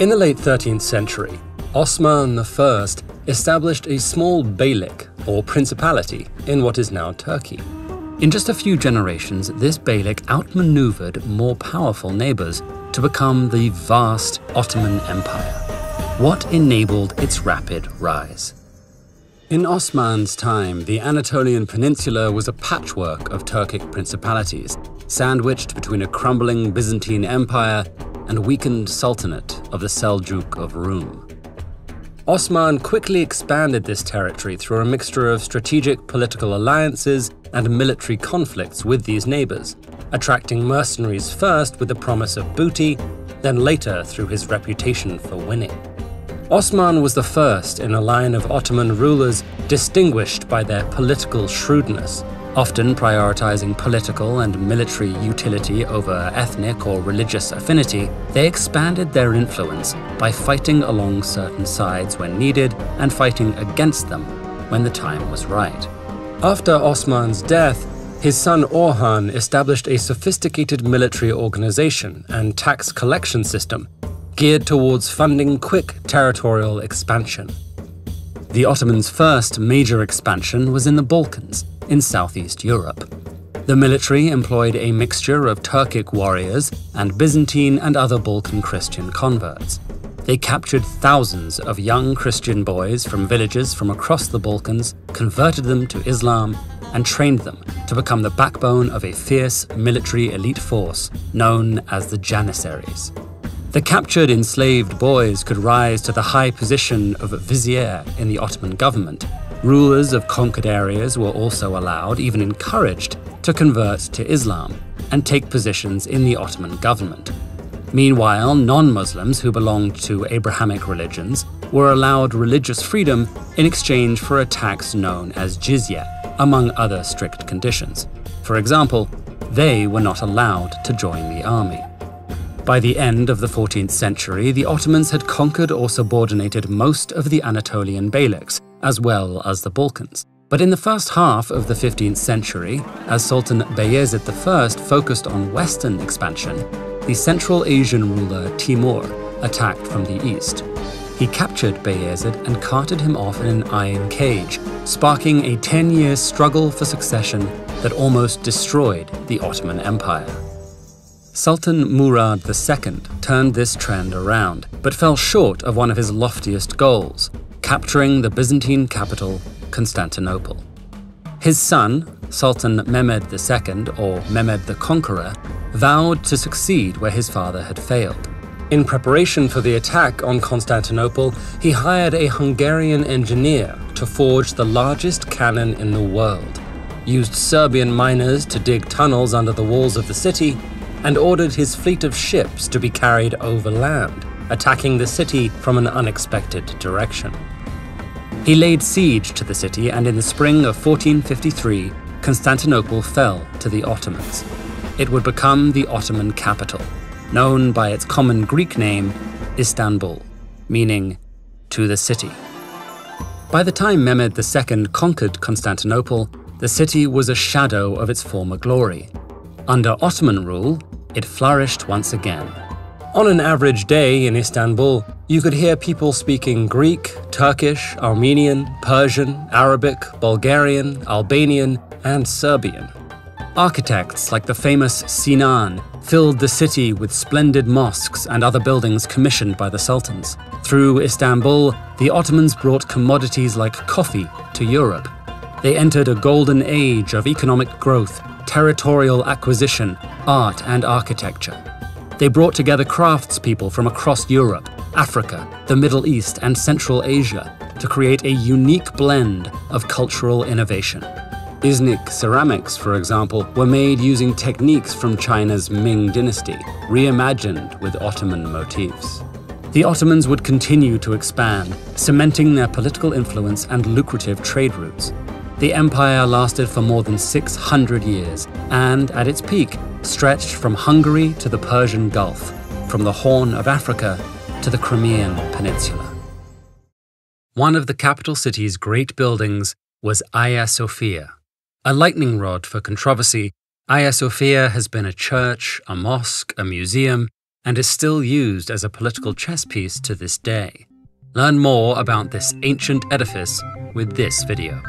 In the late 13th century, Osman I established a small beylik, or principality, in what is now Turkey. In just a few generations, this beylik outmaneuvered more powerful neighbors to become the vast Ottoman Empire. What enabled its rapid rise? In Osman's time, the Anatolian Peninsula was a patchwork of Turkic principalities, sandwiched between a crumbling Byzantine Empire and weakened Sultanate of the Seljuk of Rum. Osman quickly expanded this territory through a mixture of strategic political alliances and military conflicts with these neighbors, attracting mercenaries first with the promise of booty, then later through his reputation for winning. Osman was the first in a line of Ottoman rulers distinguished by their political shrewdness often prioritizing political and military utility over ethnic or religious affinity, they expanded their influence by fighting along certain sides when needed and fighting against them when the time was right. After Osman's death, his son Orhan established a sophisticated military organization and tax collection system geared towards funding quick territorial expansion. The Ottomans' first major expansion was in the Balkans, in southeast Europe. The military employed a mixture of Turkic warriors and Byzantine and other Balkan Christian converts. They captured thousands of young Christian boys from villages from across the Balkans, converted them to Islam, and trained them to become the backbone of a fierce military elite force known as the Janissaries. The captured enslaved boys could rise to the high position of vizier in the Ottoman government Rulers of conquered areas were also allowed, even encouraged, to convert to Islam and take positions in the Ottoman government. Meanwhile, non Muslims who belonged to Abrahamic religions were allowed religious freedom in exchange for a tax known as jizya, among other strict conditions. For example, they were not allowed to join the army. By the end of the 14th century, the Ottomans had conquered or subordinated most of the Anatolian beyliks, as well as the Balkans. But in the first half of the 15th century, as Sultan Bayezid I focused on western expansion, the Central Asian ruler Timur attacked from the east. He captured Bayezid and carted him off in an iron cage, sparking a 10 year struggle for succession that almost destroyed the Ottoman Empire. Sultan Murad II turned this trend around, but fell short of one of his loftiest goals capturing the Byzantine capital, Constantinople. His son, Sultan Mehmed II, or Mehmed the Conqueror, vowed to succeed where his father had failed. In preparation for the attack on Constantinople, he hired a Hungarian engineer to forge the largest cannon in the world, used Serbian miners to dig tunnels under the walls of the city, and ordered his fleet of ships to be carried overland, attacking the city from an unexpected direction. He laid siege to the city, and in the spring of 1453, Constantinople fell to the Ottomans. It would become the Ottoman capital, known by its common Greek name, Istanbul, meaning to the city. By the time Mehmed II conquered Constantinople, the city was a shadow of its former glory. Under Ottoman rule, it flourished once again. On an average day in Istanbul, you could hear people speaking Greek, Turkish, Armenian, Persian, Arabic, Bulgarian, Albanian, and Serbian. Architects like the famous Sinan filled the city with splendid mosques and other buildings commissioned by the sultans. Through Istanbul, the Ottomans brought commodities like coffee to Europe. They entered a golden age of economic growth, territorial acquisition, art, and architecture. They brought together craftspeople from across Europe, Africa, the Middle East, and Central Asia to create a unique blend of cultural innovation. Iznik ceramics, for example, were made using techniques from China's Ming dynasty, reimagined with Ottoman motifs. The Ottomans would continue to expand, cementing their political influence and lucrative trade routes. The empire lasted for more than 600 years, and at its peak, stretched from Hungary to the Persian Gulf, from the Horn of Africa to the Crimean Peninsula. One of the capital city's great buildings was Hagia Sophia. A lightning rod for controversy, Hagia Sophia has been a church, a mosque, a museum, and is still used as a political chess piece to this day. Learn more about this ancient edifice with this video.